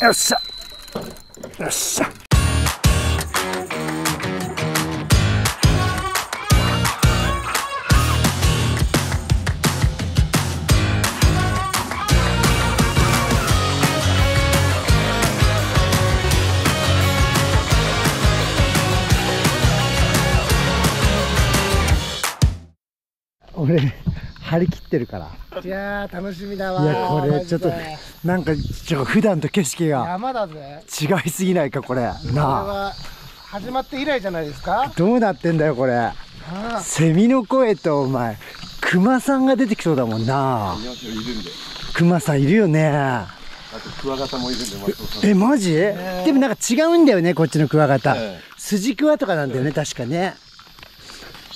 よっ張り切ってるから。いやー楽しみだわいやこれちょっとなんかちょ普段と景色が山だぜ。違いすぎないかこれ。なこれは始まって以来じゃないですか？どうなってんだよこれ。あ。セミの声とお前クマさんが出てきそうだもんなクマさんいるよね。あとクワガタもいるんでえマジ？でもなんか違うんだよねこっちのクワガタ。ええ。スジクワとかなんだよね確かね。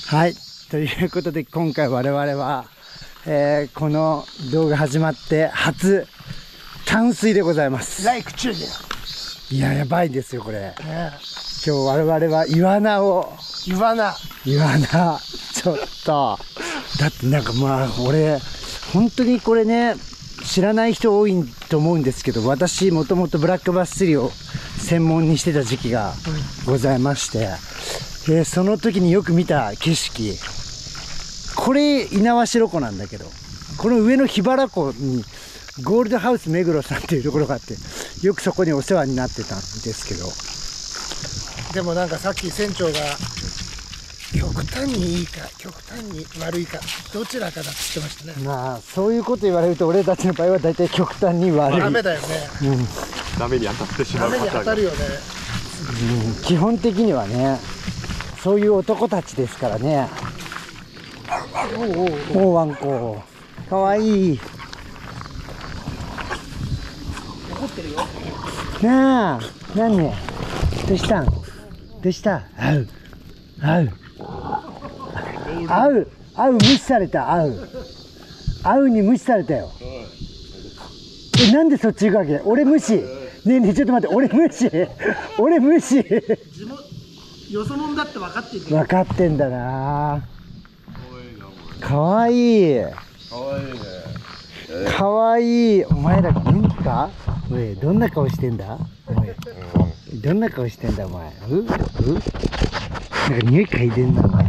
はい。ということで今回我々は、えーこの動画始まって初淡水でございます。ライクチュージいややばいですよこれ。ね。今日我々はイワナを。イワナイワナちょっと。だってなんかまあ俺本当にこれね知らない人多いと思うんですけど私もともとブラックバス釣りを専門にしてた時期がございまして、えーその時によく見た景色これ猪苗代湖なんだけどこの上の桧原湖にゴールドハウス目黒さんっていうところがあってよくそこにお世話になってたんですけど。でもなんかさっき船長が極端にいいか極端に悪いかどちらかだって言ってましたね。まあそういうこと言われると俺たちの場合は大体極端に悪い、ダメだよね。ダメに当たってしまダメに当たるよね。うん。基本的にはねそういう男たちですからねおうワンコかわいい。怒ってるよ。なあ何？ねどうしたん？どうした？会う。会う。会う。会う無視された。会う。会うに無視されたよ。えなんでそっち行くわけ？俺無視。ねえねえちょっと待って。俺無視。俺無視。よそ者だって分かってる分かってんだなかわいい。かわいいね。かわいい。お前ら元気か？おいどんな顔してんだ？おいどんな顔してんだお前？う？う？なんか匂い嗅いでんなお前。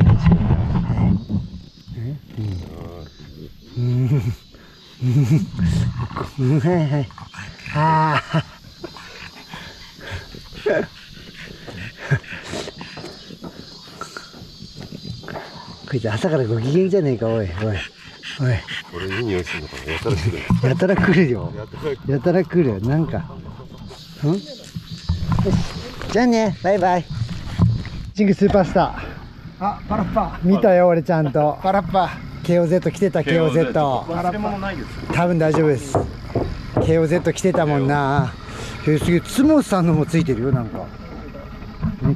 え？うん。うん。うん。はいはいああこいつ朝からご機嫌じゃねえかおいおいおい。これいい匂いするのかな。やたらする。やたら来るよ。やたら来る。なんか。ん？じゃあねバイバイ。ジングスーパースタあパラッパ。ー見たよ俺ちゃんと。パラッパ。KOZ 来てた KOZ 忘れ物ないです多分大丈夫です。KOZ 来てたもんな。えすげえつもさんのもついてるよなんか、ね、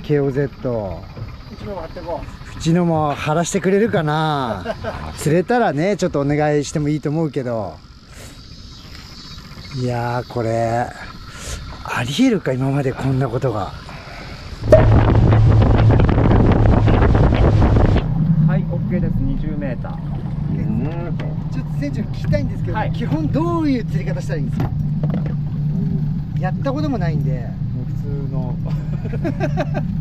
KOZ うちのも貼ってこうちのも貼らしてくれるかな。釣れたらねちょっとお願いしてもいいと思うけど。いやーこれありえるか今までこんなことが。はい、OK です。20メーター。ちょっと船長聞きたいんですけど、はい。基本どういう釣り方したらいいんですか？やったこともないんで。もう普通の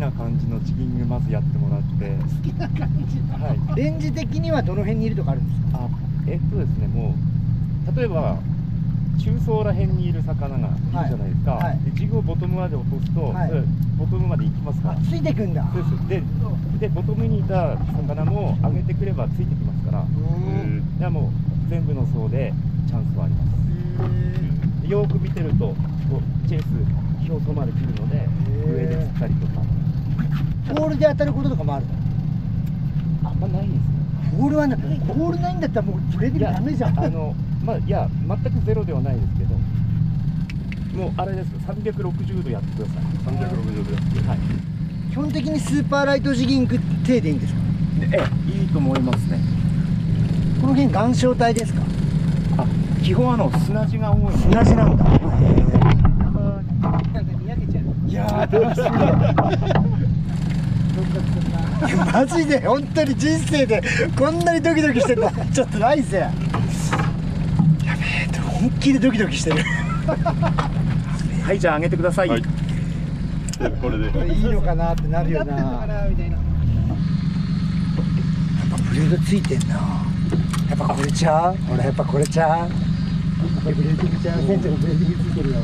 な感じのジギングまずやってもらって。好きな感じはい。レンジ的にはどの辺にいるとかあるんですか？あ、えっとですね、もう例えば中層ら辺にいる魚がいるじゃないですか。はいはいでジグをボトムまで落とすと、はいボトムまで行きますから。ついてくんだそうですででボトムにいた魚も上げてくればついてきますから。うんでもう全部の層でチャンスはあります。でよーく見てるとチェイス表層まで来るので上で釣ったりとかポールで当たることとかもあるの？あんまないですね。ポールはなポールないんだったらもうプレでダメじゃん。あのまあいや全くゼロではないですけどもうあれです360度やってください。360度はい。基本的にスーパーライトジギング手でいいんですか？でえいいと思いますね。この辺岩礁帯ですか？あ基本あの砂地が多い。砂地なんだ。なんかにやけちゃう。いやー楽しみ。いやマジで本当に人生でこんなにドキドキしてたちょっとないぜ。やべえ本気でドキドキしてる。はいじゃあ上げてください、はい。これで。これいいのかなってなるよな。やっぱブレードついてんな。やっぱこれちゃう？ほらやっぱこれちゃう？やっぱブレーディングちゃう船長のブレーディングついてるよ。だ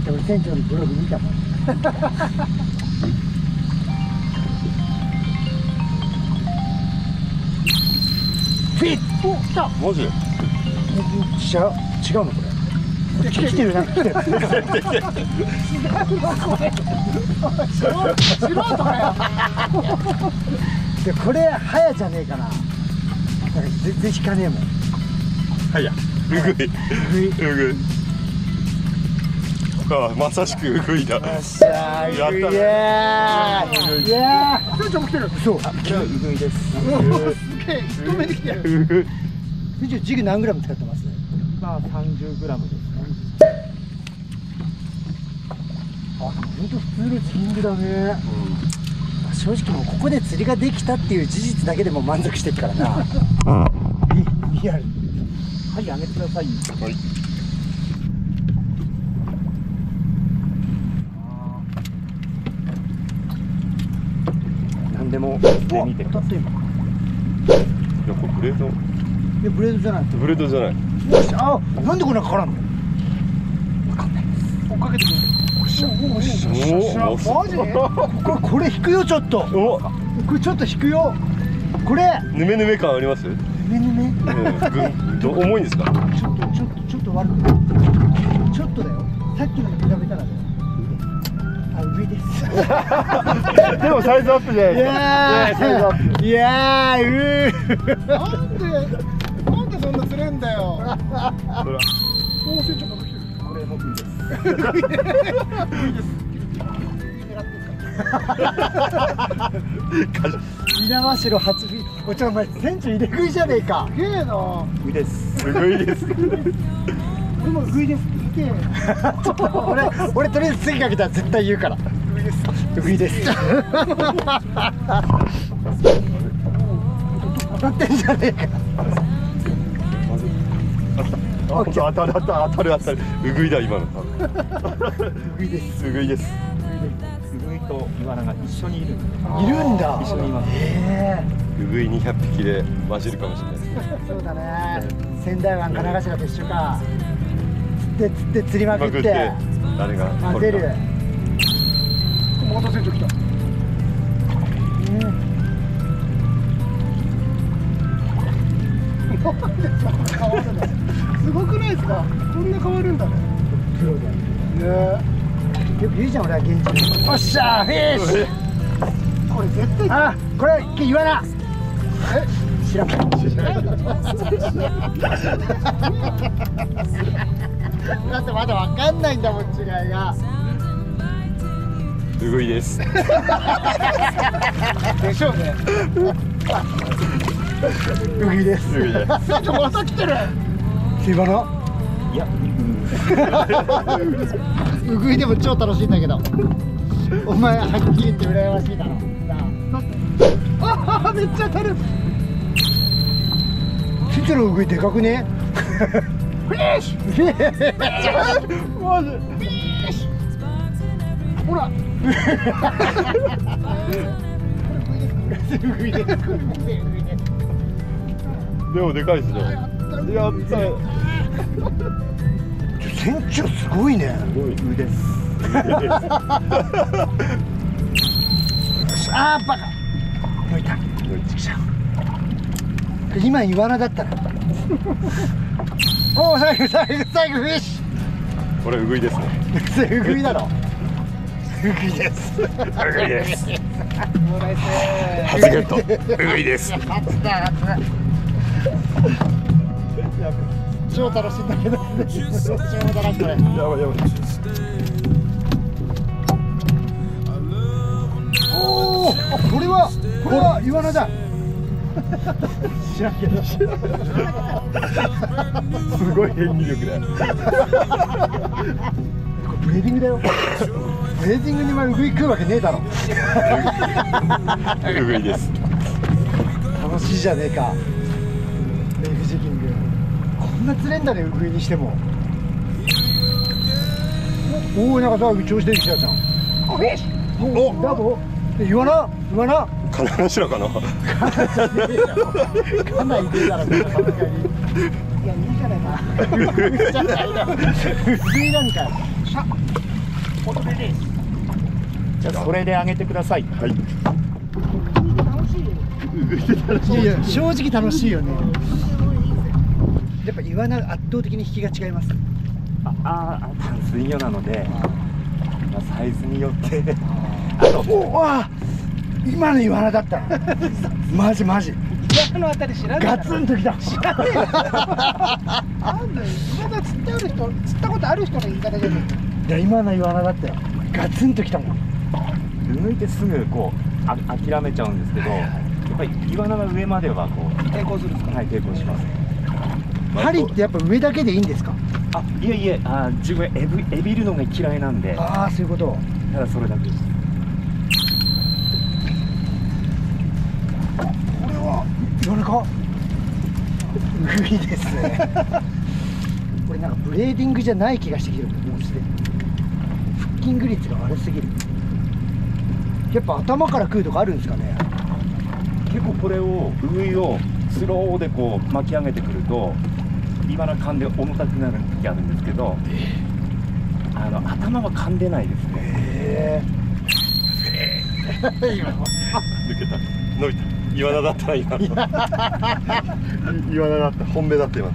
って俺船長のブログ見たもんフィッお来たマジ？違う違うのこれ。来てるな。来てる。でこれ早じゃねえかな。なんか全然引かねえもん。はい。やうぐい。うぐい。あまさしくうぐいだ。よっしゃーやったイエー。イイエー。イ船長も来てる。そう。うぐいですすげえ一目で来てる。ジグ何グラム使ってますまあ 30g ですね。あ本当普通のジングだね、正直もうここで釣りができたっていう事実だけでも満足してるからな。リリアル。はい上げてください。はい。何でもで見て当たった今。いやこれブレード。いやブレードじゃない。ブレードじゃない。よしあなんでこんなかからんの追っかけてくる。おおマジ？これこれ引くよちょっと。おこれちょっと引くよ。これ。ぬめぬめ感あります？ぬめぬめ？うんぐど重いんですか？ちょっとちょっとちょっと悪くちょっとだよ。さっきのに比べたらだです。でもサイズアップじゃないいやー。いやーうー。なんでなんでそんな釣れんだよ。おお船長また来てるこれもうです。稲葉城初フィおちょお前船長入れ食いじゃねえかす。げえなうです。す。ごいです。でも食いです。俺俺とりあえず次かけたら絶対言うからうぐいです。当たってんじゃねえか。あ当たる当たる当たる当たるうぐいだ今の。うぐいです。うぐいですうぐいとイワナが一緒にいる。いるんだ一緒にいますへうぐい200匹で混じるかもしれない。そうだね。仙台湾金頭と一緒か。釣って釣って。釣りまくって誰が混ぜるまた船長来た。うん。なんでそんな変わるのすごくないですか？こんな変わるんだね。ね。よく言うじゃん俺は現地に。おっしゃーフィッシュ。これ絶対。あこれ言わな。え？知らん。だ ってまだわかんないんだもん違いがうぐいです。でしょうね。うぐいです。うぐいです。また来てる。セバナいや。うぐいでも超楽しいんだけど。お前はっきり言って羨ましいだろ。あ。あめっちゃ当たる。ちっちゃなうぐいでかくね？フィッシュマジほら。うぐいですでもでかいですねやった船長すごいね。すごい。うですあーバカ。抜いた。今イワナだったら。おお最後最後最後フィッシこれうぐいですね。ュ それうぐいだろうぐいです。うぐいです。初ゲットうぐいです超楽しいんだけど。超だなこれやばいやばい。おおこれはこれはイワナだ。知らんけど。すごい演技力だ。よブレーディングだよ。ブレーディングにお前ウグイ食うわけねえだろ。うぐいです。楽しいじゃねえか。レイフジキング。こんな釣れんだねウグイにしても。おおなんかさ調子出てきたじゃん。おおダボえ言わな？言わな？金柱かなかなり出たらさすがに。いやいいじゃないか。じゃないな薄いなんかじゃあそれであげてください。はい。いや正直楽しいよね。やっぱイワナ圧倒的に引きが違います。あああ淡水魚なので、まあ、サイズによって。あとおわ今のイワナだったマジマジ。岩のあたり知らないガツンときた。なんだよ。まだ釣ってある人釣ったことある人の言い方じゃないいや今のイワナだったよ。ガツンときたもん。抜いてすぐこうあ諦めちゃうんですけど、やっぱりイワナが上まではこう抵抗するんですか？はい抵抗します。針ってやっぱ上だけでいいんですか？あいえいえあ自分エビエビるのが嫌いなんで。ああそういうこと。ただそれだけです。これはイワナか。ういですね。これなんかブレーディングじゃない気がしてきてるもうすでにフッキング率が悪すぎる。やっぱ頭から食うとかあるんですかね。結構これをウグイをスローでこう巻き上げてくるとイワナ噛んで重たくなる時あるんですけど、あの頭は噛んでないですね。へ抜けた。伸びた。イワナだった今の。イワナだった。本命だった今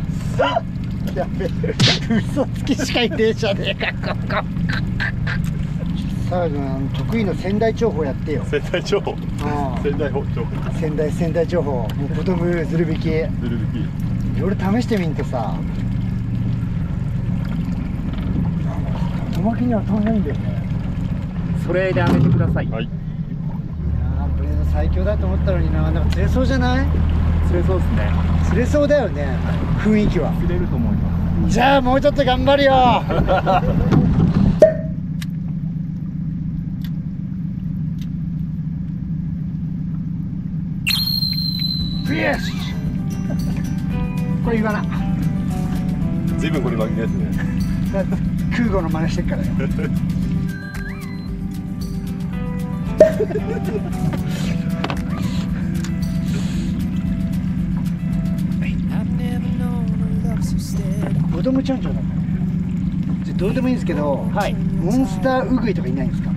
え やべえ。嘘つきしかいねえじゃねえか。ここさあ君得意の仙台情報やってよ。仙台情報あ仙台情報あ仙台仙台情報もうボトムズル引き。いズル引き。ろいろ試してみんとさ。おまけには飛んないんだよね。それであげてください。はい。あーブレード最強だと思ったのにな。なんか釣れそうじゃない？釣れそうですね。釣れそうだよね雰囲気は。釣れると思います。じゃあもうちょっと頑張るよよ れ言わな。随分これ巻きですね。空母の真似してっからよ。ボトムチャンチョンだったじゃあどうでもいいんですけど、はい。モンスターウグイとかいないんですか？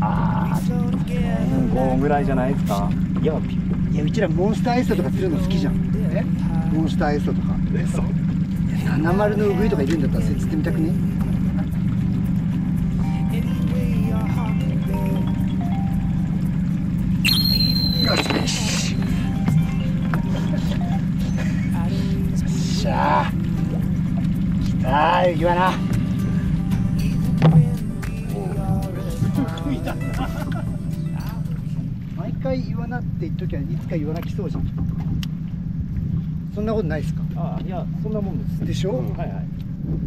ああ5ぐらいじゃないですか？いやピいやうちらモンスターエストとか釣るの好きじゃん。え？モンスターエとか。えそう？七丸のウグイとかいるんだったらそれ釣ってみたくね？よしよし。しゃあ来たーイワナ毎回イワナって言っときゃいつかイワナ来そうじゃんそんなことないですか？あいやそんなもんです。でしょ、うん。はいはい。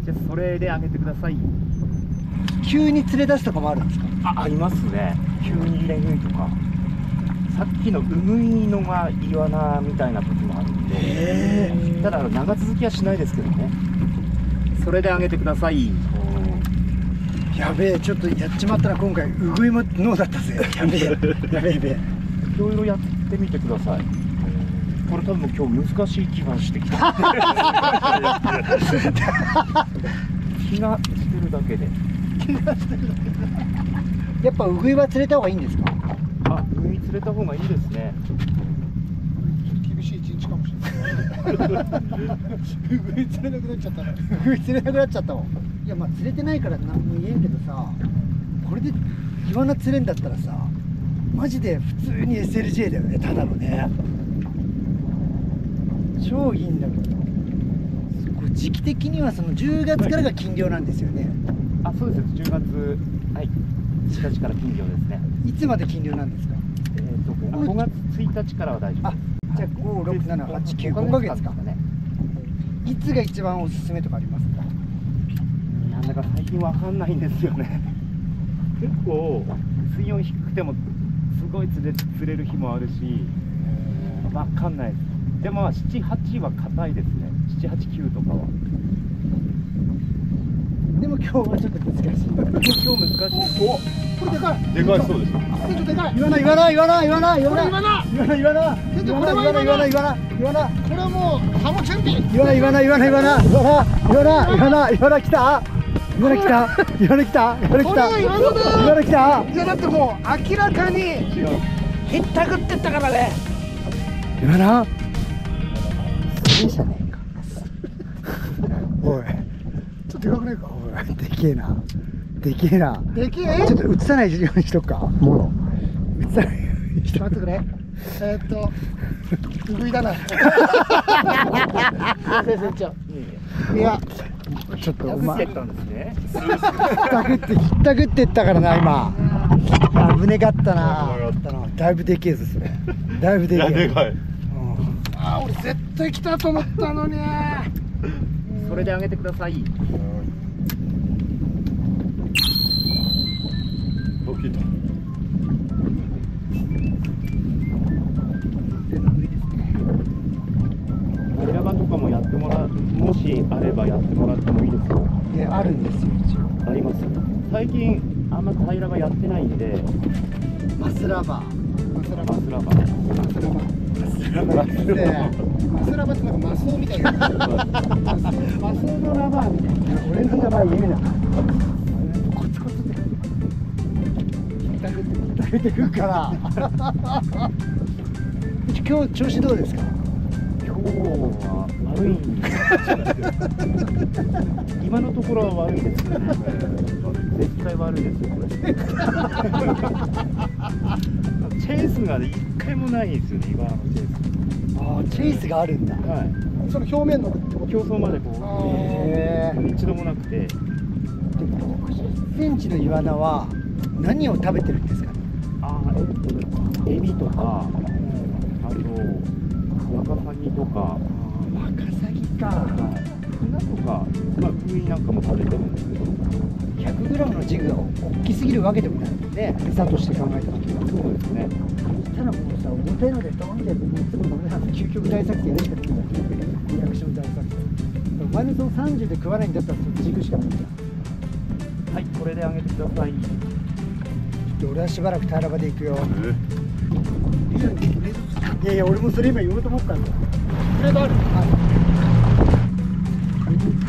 じゃあそれであげてください。急に連れ出すとかもあるんですか？あありますね。急に入れ食いとか。さっきのウグイのがイワナみたいな時もあるんで。ただ長続きはしないですけどね。それであげてください。やべえちょっとやっちまったら今回。ウグイもノーだったぜ。やべえ。やべえやべえ。いろいろやってみてくださいこれ多分今日難しい気がしてきた。気がしてるだけで。やっぱウグイは釣れた方がいいんですか？あウグイ釣れた方がいいですね。厳しい一日かもしれない。ウグイ釣れなくなっちゃったらウグイ釣れなくなっちゃったもんいやまあ釣れてないから何も言えんけどさこれでイワナ釣れんだったらさマジで普通に SLJ だよねただのね超いいんだけど時期的にはその10月からが禁漁なんですよね。あそうです。10月はい。1日から金魚ですね。いつまで禁漁なんですか？えっ、と5月1日からは大丈夫あです。じゃあ56789 5ヶ月か。ね。いつが一番おすすめとかありますか？なんだか最近わかんないんですよね。結構水温低くてもすごい釣れ釣れる日もあるしわかんないですでも78は硬いですね。789とかは。でも今日はちょっと難しい。今日難しいこれでかい。でかいそうでしょ船長でかい。言わない。言わない言わない言わない言わない。これ今な言わない言わない言わない言わない。言わない言わない言わないこれはもうハモ準備言わない言わない言わない言わない。言わない言わない言わない言わない来た言わない来た言わない来た言わない来た言わない言わない来たいやだってもう明らかにひったくってったからね言わなすげえじゃねえかおい。ちょっとでかくないか？おい。でけえな。でけえな。でけえ？ちょっと映さないようにしとくか。もの映さないようにしとく。待ってくれ。えー、っとうぐいだな。すいません船長いや。ちょっとお前。たんですね。ひったくってひったくってったからな今。危ねかったな。だいぶでけえぞそれ。だいぶでいけえやでー俺絶対来たと思ったのに。それであげてください。大きいと平場とかもやってもらうもしあればやってもらってもいいですよ。であるんですよ一応。あります最近あんま平場やってないんで。マスラバー。マスラバマスラバマスラバマスラバってなんかマスオみたいな。マスオのラバーみたいな。俺の名前言うなコツコツでひったくってひったくってくるから今日調子どうですか？今日は悪い今のところは悪いですね。絶対悪いですよこれ。チェイスがね一回もないんですよね今のチェイああチェイスがあるんだ。スはい。その表面のってこと？競争までこへう一度もなくて。で60センチのイワナは何を食べてるんですか？ねああえっとエビとかあとワカサギとか。ワカサギか。はい。船とかまあウニなんかも食べてるんですけど。100g のジグが大きすぎるわけでもないもんね餌として考えた時はそうですねただもうさ重たいのでドンっていつもダメなんで究極大作戦やるしかないんだよリアクション大作戦マイナスの30で食わないんだったらそのジグしかないんだよはいこれであげてください。ちょっと俺はしばらく平ら場で行くよ。いやいや俺もそれ今言おうと思ったんだ。よプレートある。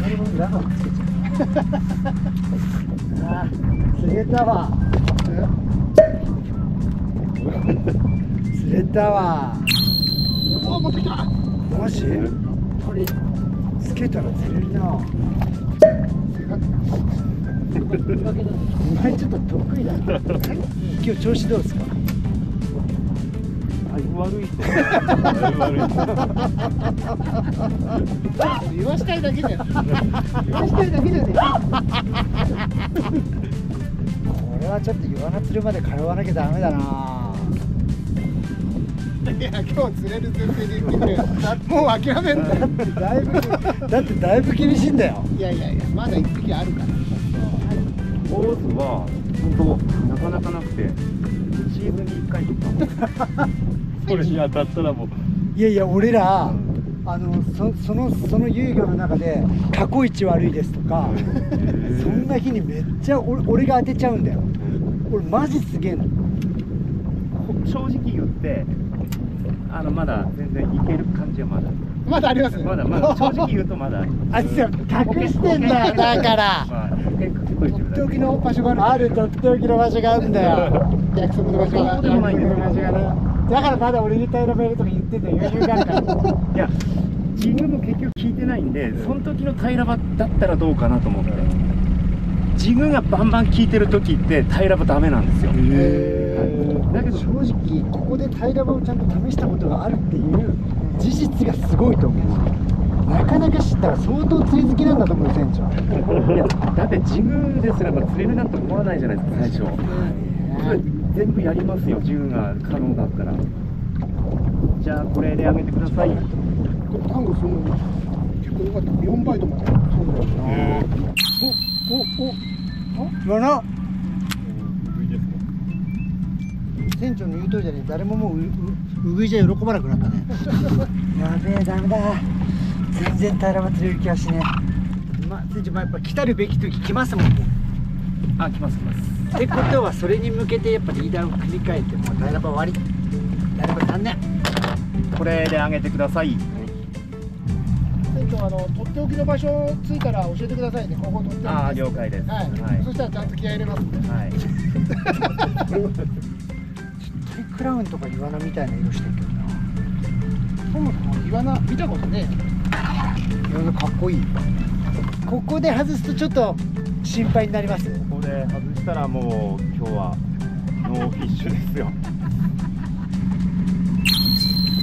平ら場にラバーつけちゃうあー釣れたわ釣れたわ。お持ってきた。マジ鳥つけたら釣れるな。お前ちょっと得意だな。今日調子どうですか？悪い 言わしたいだけじゃん言わしたいだけじゃね。これはちょっとイワナ釣るまで通わなきゃダメだないや今日釣れる前提で言ってくれよ。もう諦めんだよ。だいぶだってだいぶ厳しいんだよ。いやいやいやまだ一匹あるから。坊主は本当なかなかなくてシーズンに1回とかこれに当たったらもういやいや俺らあのそそのその遊魚の中で過去一悪いですとかそんな日にめっちゃ俺俺が当てちゃうんだよ俺マジすげえの正直言ってあのまだ全然いける感じはまだ。まだあります？まだまだ正直言うとまだ。あいつら隠してんだよだから。とっておきの場所がある。あるとっておきの場所があるんだよ。約束の場所が約束の場所がねだからまだ俺に平らべるとか言ってんだよ余裕があるから。いやジグも結局聞いてないんでその時の平ら場だったらどうかなと思って。ジグがバンバン効いてる時って平ら場ダメなんですよだけど正直ここで平ら場をちゃんと試したことがあるっていう事実がすごいと思う。なかなか知ったら相当釣り好きなんだと思うよ船長。いやだってジグですれば釣れるなんて思わないじゃないですか最初。全部やりますよジグが可能だったら。じゃあこれであげてください。その結構良かった4倍とか。そうだよおおお。今な船長の言う通りだね。誰ももううううぐいじゃ喜ばなくなったね。やべえダメだ。全然平らば釣れる気がしねまあ船長まあやっぱ来たるべき時来ますもんね。あ来ます来ます。ってことはそれに向けてやっぱリーダーを組み替えてもう平らば終わり。平らば残念。これで上げてください。船長あのとっておきの場所着いたら教えてくださいね。こことってああ了解です。はい、はい。そしたらちゃんと気合い入れますんで。はい クラウンとかイワナみたいな色してるけどな。そもそもイワナ見たことねイワナかっこいい。ここで外すとちょっと心配になりますここで外したらもう今日はノーフィッシュですよ。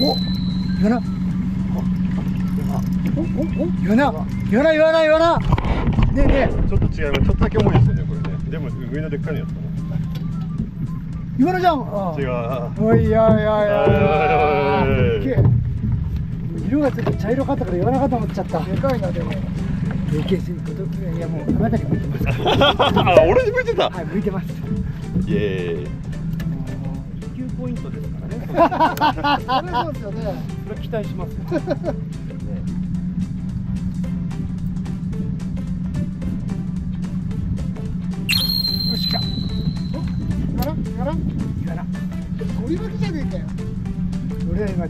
おイワナ。おおおイワナ。イワナイワナイワナ。ねえねえ。ちょっと違います。ちょっとだけ重いですよねこれね。でも上のでっかいのやつかイワナじゃん。違う。おいやいやいや。色がちょっと茶色かったからイワナかと思っちゃった。でかいなでも。でけえすることいやもうあなたに向いてますあ俺に向いてた。はい向いてます。イエーイ9ポイントですからね。それそうですよね。それ期待します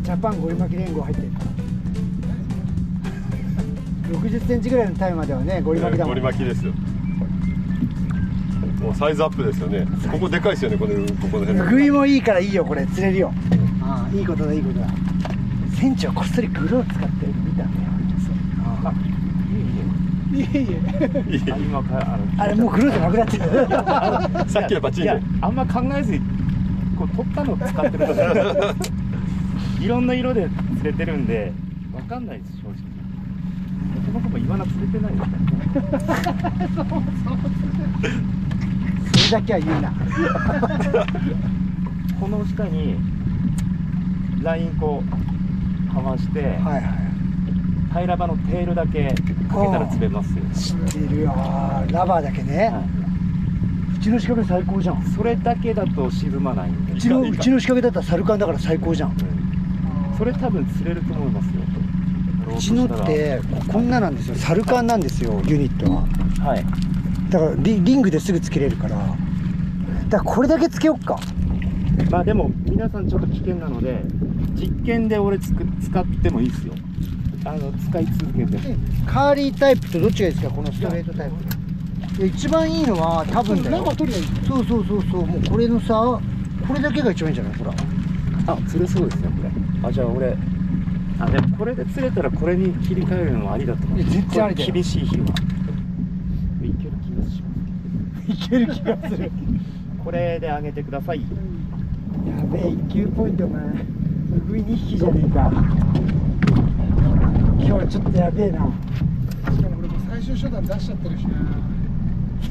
ジャパンゴリ巻き連合入ってるから。60センチぐらいのタイまではねゴリ巻きだもん。ゴリ巻きですよもうサイズアップですよね。ここでかいですよねこのここの辺。グイもいいからいいよこれ釣れるよ。ああいいことだいいことだ。船長こっそりグロー使ってるの見たんだよあいえ。いえいいあ今かあのあれもうグローじゃなくなってる。さっきのバチンいやであんま考えずにこう取ったのを使ってる いろんな色で釣れてるんでわかんないです正直。そもそもイワナ釣れてない。ですからねそれだけは言うな。この下にラインこうかまして、はいはい。平ら場のテールだけかけたら釣れますよ、知ってるよラバーだけね、はうちの仕掛け最高じゃん。い、それだけだと沈まないんで。うちのうちの仕掛けだったらサルカンだから最高じゃんそれ多分釣れると思いますようちのってこんななんですよ。サルカンなんですよユニットは。はい。だからリリングですぐつけれるから。だからこれだけつけよっか。まあでも皆さんちょっと危険なので実験で俺つく使ってもいいですよ。あの使い続けて。カーリータイプとどっちがいいですか？このストレートタイプ。一番いいのは多分だラよ。そうそうそうそうもうこれのさこれだけが一番いいんじゃない？ほら。あ釣れそうですねこれあじゃあ俺あでもこれで釣れたらこれに切り替えるのもありだと思う。全然ありだよ。厳しい日は。いける気がしまいける気がする。すこれで上げてください。やべえ一級ポイントお前。ウグイ2匹じゃねえか。今日ちょっとやべえな。しかも俺もう最終手段出しちゃってるしな。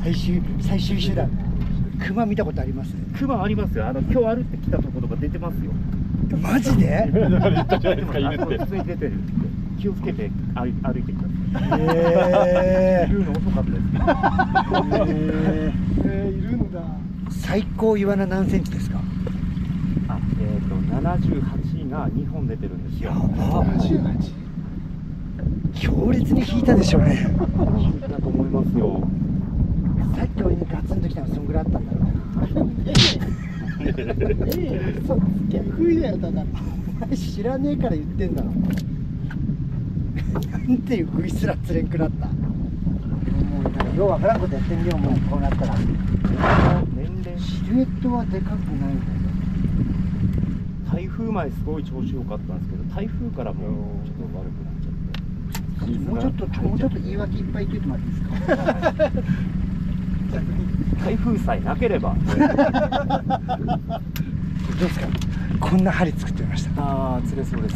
最終最終手段。クマ見たことあります？クマありますよ。あの今日歩ってきたところが出てますよマジで？今だから言ったじゃないで？すかいるあって。普通に出てる気をつけて歩い歩いてください。へ言うの遅かったですええー、いるんだ最高イワナ何センチですか？あえっ、と78が2本出てるんですよ。ば78強烈に引いたでしょうね。だと思いますよ。さっき俺にガツンときたのそんぐらいあったんだろうなええ嘘つけ食いだよだから。お前知らねえから言ってんだろ。なんていう食いすら釣れんくなった。もうなんかようわからんことやってんよもうこうなったら。年齢シルエットはでかくないんだよ。台風前すごい調子良かったんですけど台風からもうちょっと悪くなっちゃって。もうちょっともうちょっと言い訳いっぱい言ってもらっていいですか 台風さえなければ。どうですか？こんな針作ってみました。ああ釣れそうです。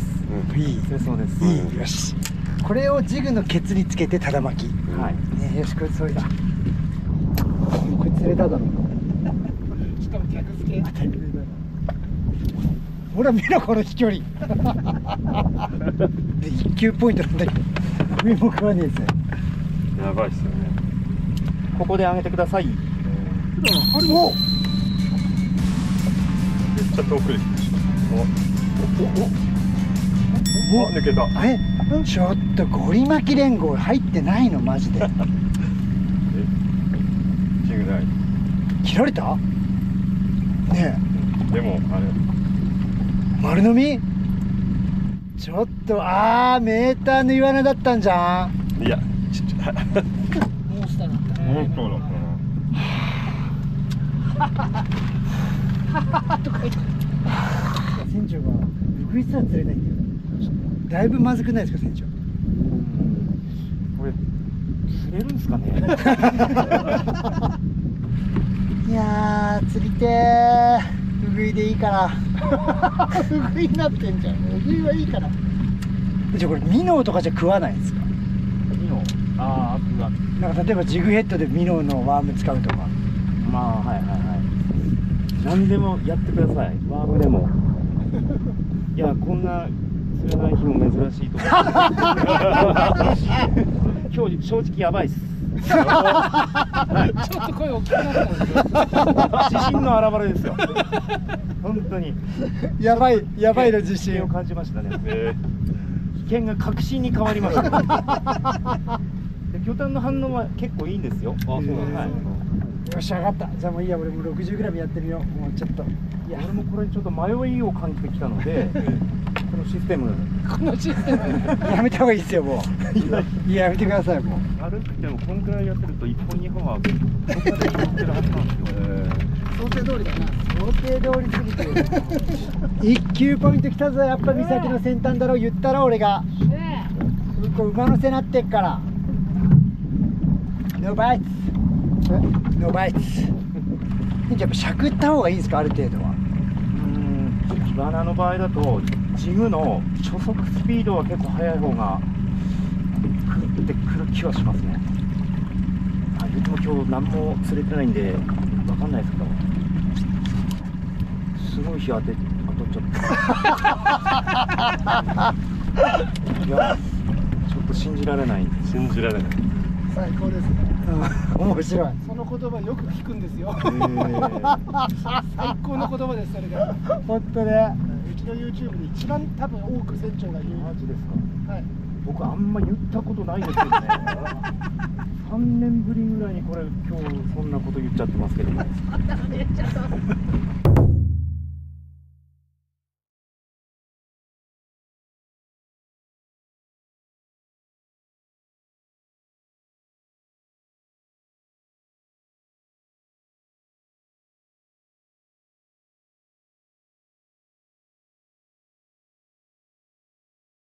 いい。釣れそうです。いい。よし。これをジグのケツにつけてただ巻き。はい。ねよしこれそれ。だこれ釣れただろしかも逆付け。当たり前だほら見ろこの飛距離。で一級ポイントなんだけど。上も食わねえぜ。やばいっすよねここで上げてください。お。めっちゃ遠くにお。お。抜けた。えちょっとゴリ巻き連合入ってないのマジで。切られた？ねでもあれ。え丸飲み？ちょっとあーメーターのイワナだったんじゃん。いやちっちゃいモンスターだそうだったねもうそうだ船長が。ウグイスは釣れないんだよだいぶまずくないですか船長これ釣れるんですかねいやー釣りてーウグイでいいからウグイになってんじゃんウグイはいいからじゃあこれミノーとかじゃ食わないんですかああなんか例えばジグヘッドでミノーのワーム使うとか。まあはいはいはい。何でもやってください。ワームでも。いやこんな釣れない日も珍しいと思う。今日正直やばいっす。ちょっと声大きくなった自信の表れですよ。本当に。やばいやばいの自信を感じましたね。え危険が確信に変わりました。で魚探の反応は結構いいんですよ。あそうなんだはい。よし上がった。じゃあもういいや俺も 60g やってみよう。もうちょっと。いや。俺もこれちょっと迷いを感じてきたのでこのシステム。このシステム。やめた方がいいですよもう。いや。やめてくださいもう。歩くてもこんくらいやってると1本2本はどっかで拾ってるはずなんですよ、想定通りだな。想定通りすぎて一級ポイント来たぞやっぱ岬の先端だろ言ったろ俺が。これ馬の背なってっからノーバイツ。ノーバイツ。やっぱしゃくった方がいいんですか？ある程度は。うん。イワナの場合だとジグの初速スピードは結構速い方がくってくる気はしますね。あ言っても今日何も釣れてないんでわかんないですけど。すごい日当て当たっちゃった。いやちょっと信じられない。信じられない。最高ですね。うん面白い。その言葉よく聞くんですよ。えー。最高の言葉ですそれが。本当ね。うちの YouTube で一番多分多く船長が言う。マジですか。はい。僕あんま言ったことないですけどね。3年ぶりぐらいにこれ今日そんなこと言っちゃってますけど。ね